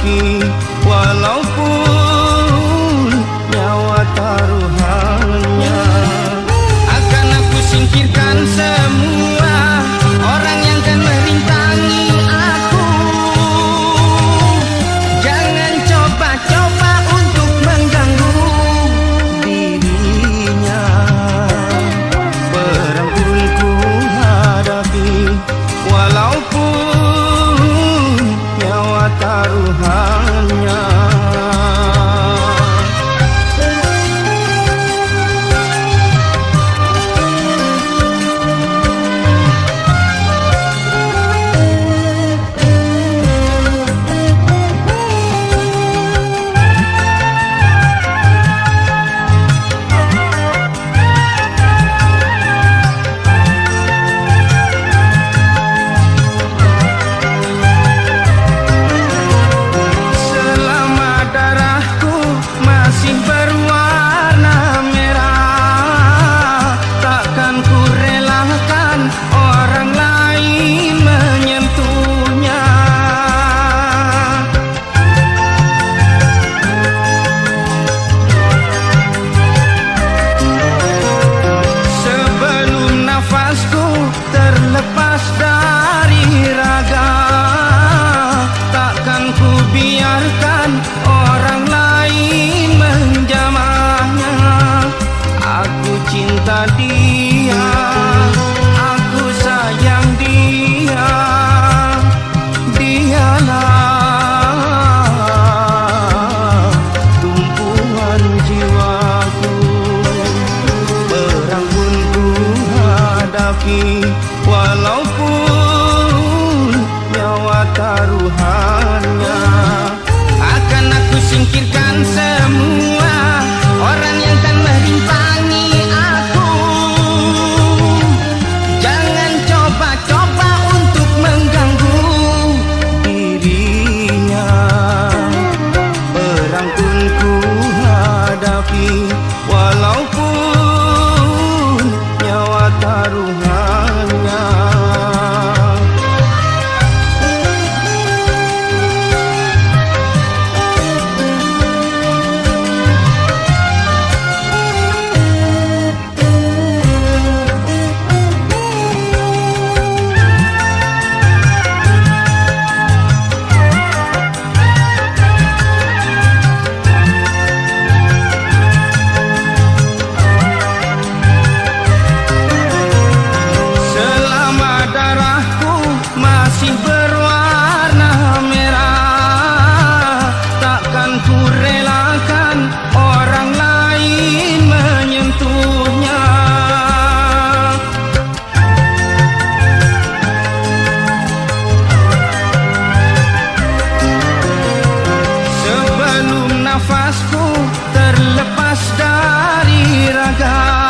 laki walau orang lain menjamahnya. Aku cinta dia aku sayang dia. Dialah tumpuan jiwaku. Perang pun ku hadapi walaupun nyawa taruhan singkirkan semua orang yang kan merintangi aku. Jangan coba-coba untuk mengganggu dirinya. Perang pun ku hadapi walaupun terlepas dari raga.